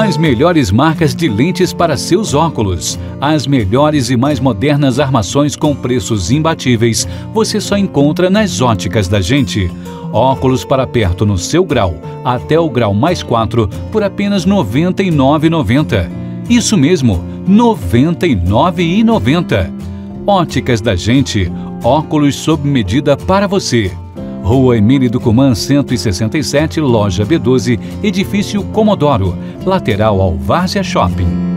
As melhores marcas de lentes para seus óculos, as melhores e mais modernas armações com preços imbatíveis, você só encontra nas óticas da gente. Óculos para perto no seu grau, até o grau mais 4, por apenas R$ 99,90. Isso mesmo, R$ 99,90. Óticas da gente, óculos sob medida para você. Rua Emílio do Cumã 167, loja B12, edifício Comodoro, lateral ao Várzea Shopping.